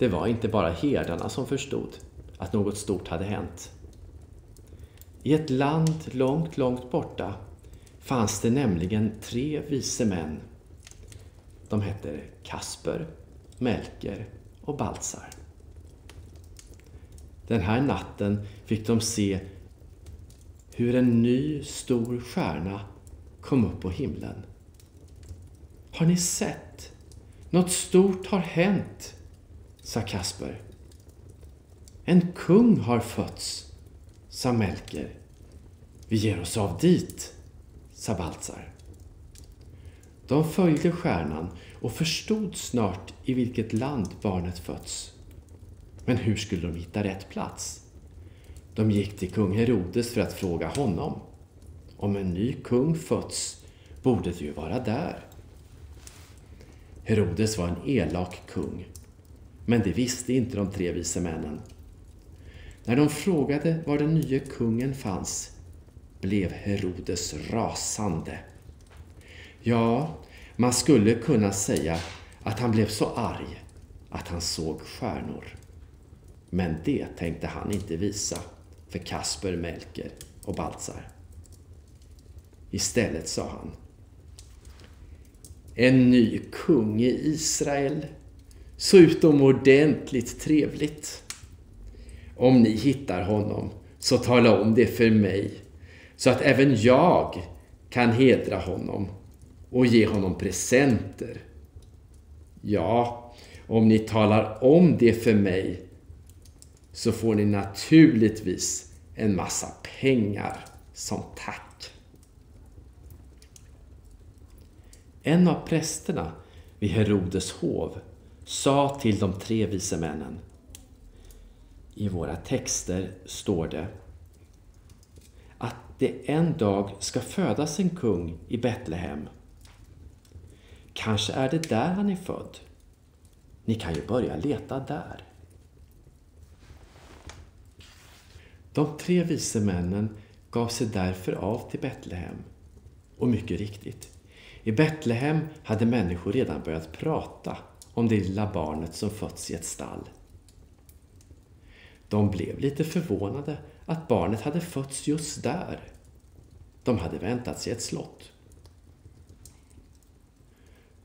det var inte bara herdarna som förstod att något stort hade hänt. I ett land långt, långt borta fanns det nämligen tre vise män. De hette Kasper, Melker och Baltzar. Den här natten fick de se hur en ny stor stjärna kom upp på himlen. Har ni sett? Något stort har hänt, sa Kasper. En kung har fötts, sa Melker. Vi ger oss av dit, sa Baltzar. De följde stjärnan och förstod snart i vilket land barnet fötts. Men hur skulle de hitta rätt plats? De gick till kung Herodes för att fråga honom. Om en ny kung fötts borde det ju vara där. Herodes var en elak kung. Men det visste inte de tre vise männen. När de frågade var den nye kungen fanns blev Herodes rasande. Ja, man skulle kunna säga att han blev så arg att han såg stjärnor. Men det tänkte han inte visa för Kasper, Melker och Baltzar. Istället sa han En ny kung i Israel. Så utomordentligt trevligt. Om ni hittar honom, så tala om det för mig, så att även jag kan hedra honom och ge honom presenter. Ja, om ni talar om det för mig så får ni naturligtvis en massa pengar som tack. En av prästerna vid Herodes hov sa till de tre vise männen. I våra texter står det att det en dag ska födas en kung i Betlehem. Kanske är det där han är född. Ni kan ju börja leta där. De tre vise männen gav sig därför av till Betlehem. Och mycket riktigt, i Betlehem hade människor redan börjat prata om det lilla barnet som fötts i ett stall. De blev lite förvånade att barnet hade fötts just där. De hade väntat sig ett slott.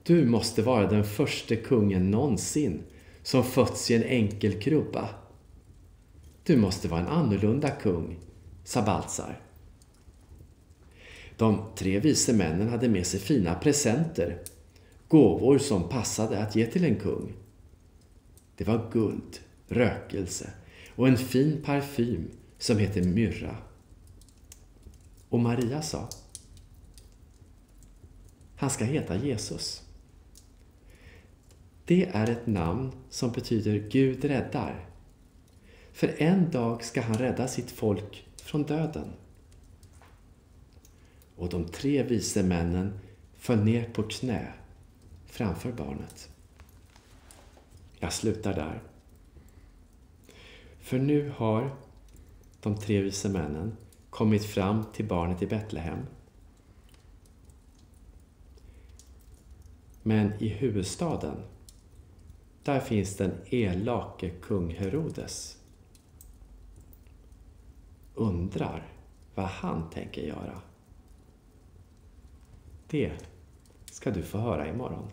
Du måste vara den första kungen någonsin som fötts i en enkel krubba, du måste vara en annorlunda kung, sa Baltzar. De tre vise männen hade med sig fina presenter, gåvor som passade att ge till en kung. Det var guld, rökelse och en fin parfym som heter myrra. Och Maria sa, han ska heta Jesus. Det är ett namn som betyder Gud räddar för en dag ska han rädda sitt folk från döden. Och de tre vise männen föll ner på knä framför barnet. Jag slutar där. För nu har de tre vise männen kommit fram till barnet i Betlehem. Men i huvudstaden, där finns den elake kung Herodes undrar vad han tänker göra. Det ska du få höra imorgon.